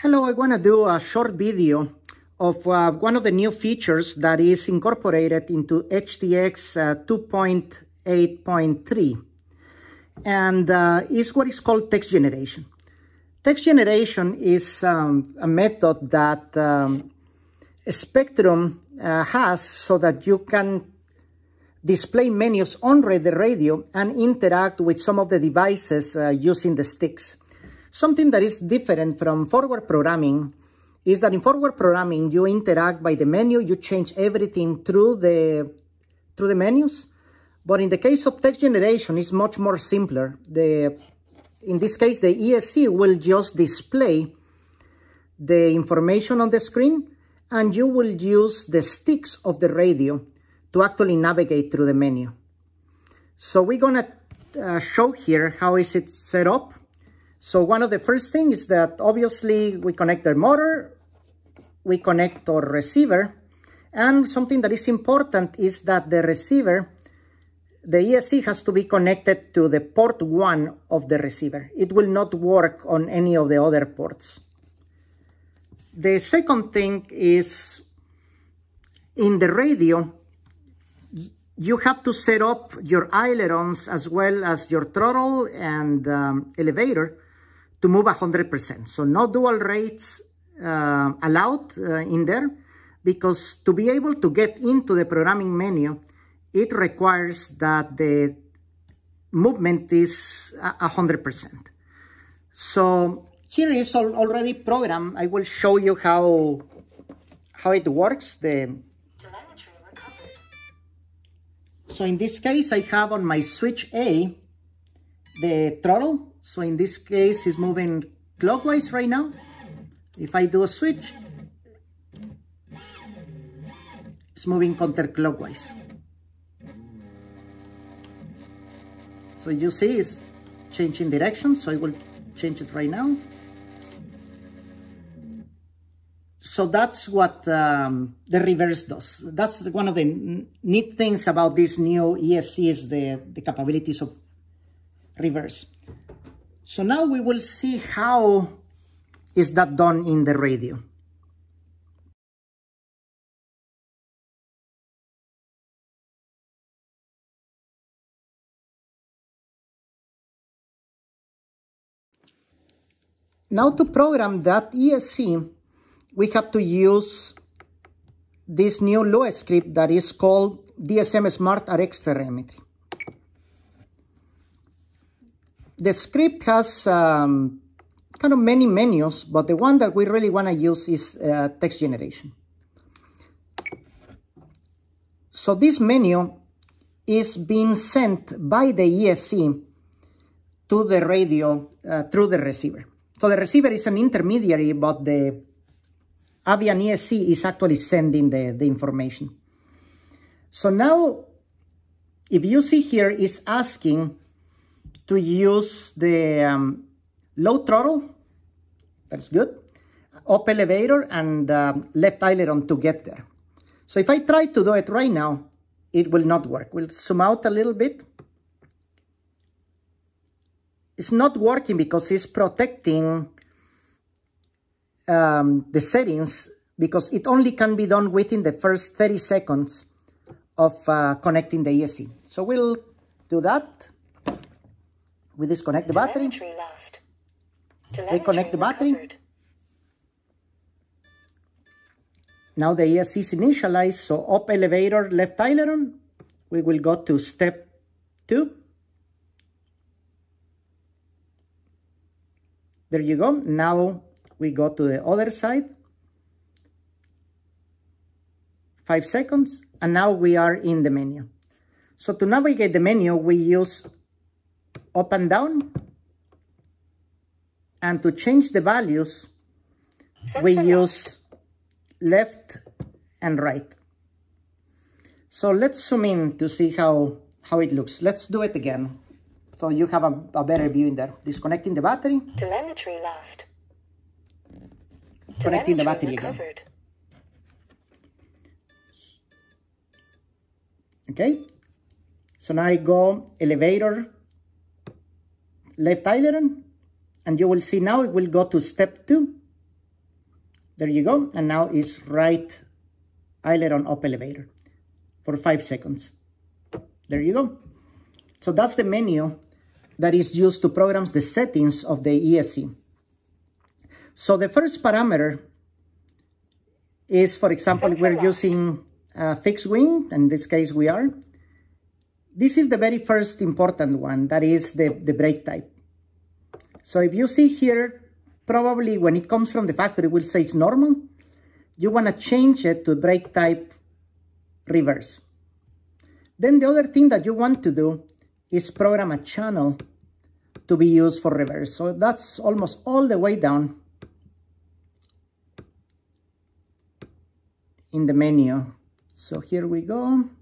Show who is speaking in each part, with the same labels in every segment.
Speaker 1: Hello, I want to do a short video of uh, one of the new features that is incorporated into EdgeTX uh, 2.8.3 and uh, is what is called text generation. Text generation is um, a method that um, Spektrum uh, has so that you can display menus on the radio and interact with some of the devices uh, using the sticks. Something that is different from forward programming is that in forward programming, you interact by the menu, you change everything through the, through the menus. But in the case of text generation, it's much more simpler. The, in this case, the ESC will just display the information on the screen and you will use the sticks of the radio to actually navigate through the menu. So we're gonna uh, show here how is it set up. So one of the first things is that obviously we connect the motor, we connect our receiver, and something that is important is that the receiver, the ESC has to be connected to the port 1 of the receiver. It will not work on any of the other ports. The second thing is in the radio, you have to set up your ailerons as well as your throttle and um, elevator to move 100%. So no dual rates uh, allowed uh, in there because to be able to get into the programming menu, it requires that the movement is 100%. So here is already program. I will show you how how it works. The so in this case, I have on my switch A the throttle so in this case, it's moving clockwise right now. If I do a switch, it's moving counterclockwise. So you see it's changing direction, so I will change it right now. So that's what um, the reverse does. That's one of the neat things about this new ESC is the, the capabilities of reverse. So now we will see how is that done in the radio. Now to program that ESC, we have to use this new Lua script that is called DSM Smart RX Telemetry. The script has um, kind of many menus, but the one that we really want to use is uh, text generation. So this menu is being sent by the ESC to the radio uh, through the receiver. So the receiver is an intermediary, but the Avian ESC is actually sending the, the information. So now, if you see here, is asking to use the um, low throttle, that's good, up elevator and uh, left aileron to get there. So if I try to do it right now, it will not work. We'll zoom out a little bit. It's not working because it's protecting um, the settings because it only can be done within the first 30 seconds of uh, connecting the ESC. So we'll do that we disconnect the battery. Reconnect the battery. Now the ESC is initialized, so up elevator, left aileron. We will go to step two. There you go. Now we go to the other side. Five seconds, and now we are in the menu. So to navigate the menu, we use up and down. And to change the values, we use left and right. So let's zoom in to see how, how it looks. Let's do it again. So you have a, a better view in there. Disconnecting the battery.
Speaker 2: Telemetry lost.
Speaker 1: Connecting the battery recovered. again. Okay. So now I go elevator left aileron and you will see now it will go to step two There you go. And now it's right aileron up elevator for five seconds. There you go. So that's the menu that is used to program the settings of the ESC. So the first parameter is, for example, we're using a fixed wing, in this case we are. This is the very first important one, that is the, the brake type. So if you see here, probably when it comes from the factory, it will say it's normal. You want to change it to brake type reverse. Then the other thing that you want to do is program a channel to be used for reverse. So that's almost all the way down in the menu. So here we go.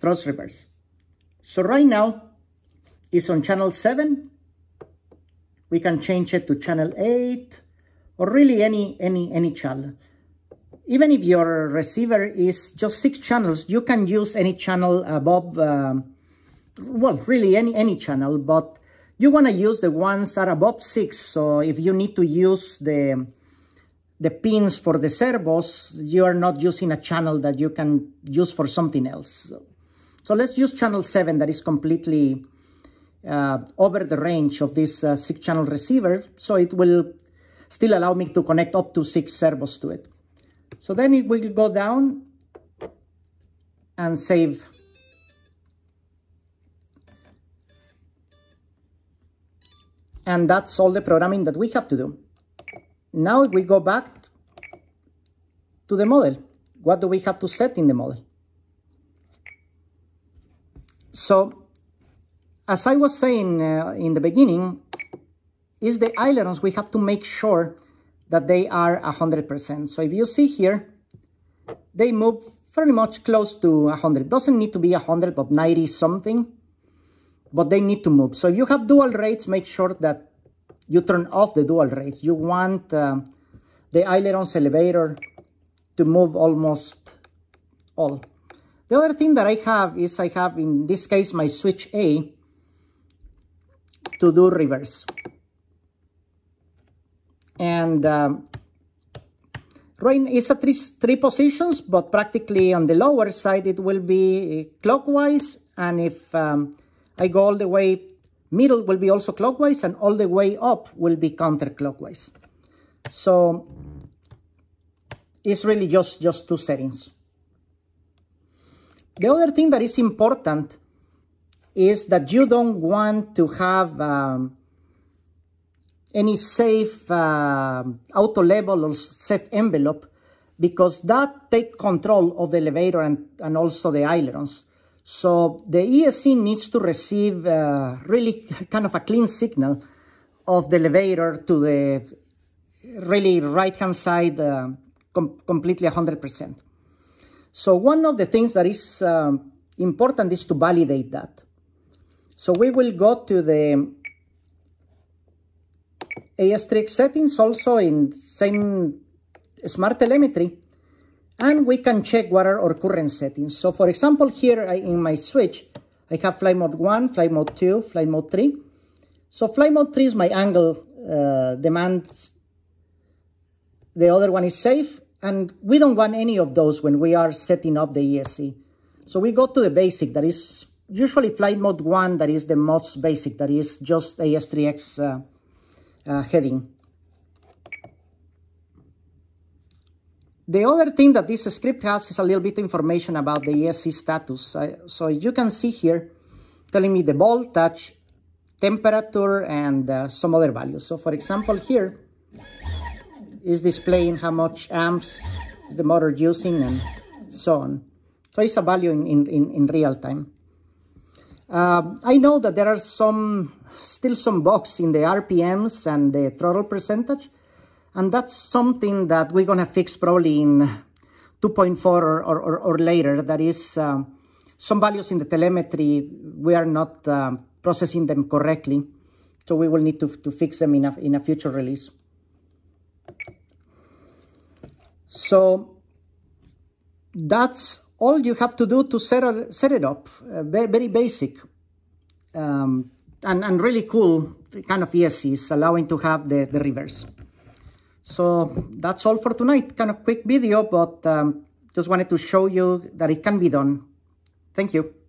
Speaker 1: Thrust reverse. So right now it's on channel 7. We can change it to channel 8 or really any, any, any channel. Even if your receiver is just six channels, you can use any channel above, um, well, really any, any channel, but you want to use the ones that are above six. So if you need to use the, the pins for the servos, you are not using a channel that you can use for something else. So, so let's use channel 7 that is completely uh, over the range of this uh, six channel receiver. So it will still allow me to connect up to six servos to it. So then it will go down and save. And that's all the programming that we have to do. Now we go back to the model. What do we have to set in the model? So, as I was saying uh, in the beginning, is the ailerons, we have to make sure that they are 100%. So if you see here, they move very much close to 100. Doesn't need to be 100, but 90 something, but they need to move. So if you have dual rates, make sure that you turn off the dual rates. You want uh, the ailerons elevator to move almost all. The other thing that I have is I have, in this case, my switch A to do reverse. And um, right, it's at three, three positions, but practically on the lower side, it will be clockwise. And if um, I go all the way, middle will be also clockwise, and all the way up will be counterclockwise. So it's really just, just two settings. The other thing that is important is that you don't want to have um, any safe uh, auto level or safe envelope because that take control of the elevator and, and also the ailerons. So the ESC needs to receive uh, really kind of a clean signal of the elevator to the really right-hand side uh, com completely 100%. So one of the things that is um, important is to validate that. So we will go to the AS3X settings also in same smart telemetry and we can check what are our current settings. So for example, here I, in my switch, I have flight mode 1, flight mode 2, flight mode 3. So flight mode 3 is my angle uh, demands. The other one is safe and we don't want any of those when we are setting up the ESC. So we go to the basic that is usually flight mode 1 that is the most basic that is just AS3X uh, uh, heading. The other thing that this script has is a little bit of information about the ESC status. so you can see here telling me the voltage, temperature, and uh, some other values. So for example here is displaying how much amps is the motor using and so on. So it's a value in, in, in real time. Uh, I know that there are some still some bugs in the RPMs and the throttle percentage, and that's something that we're gonna fix probably in 2.4 or, or, or, later. That is uh, some values in the telemetry, we are not uh, processing them correctly, so we will need to, to fix them in a, in a future release. So that's all you have to do to set it, set it up. Uh, very, very basic um, and, and really cool kind of ESCs allowing to have the, the reverse. So that's all for tonight. Kind of quick video, but um, just wanted to show you that it can be done. Thank you.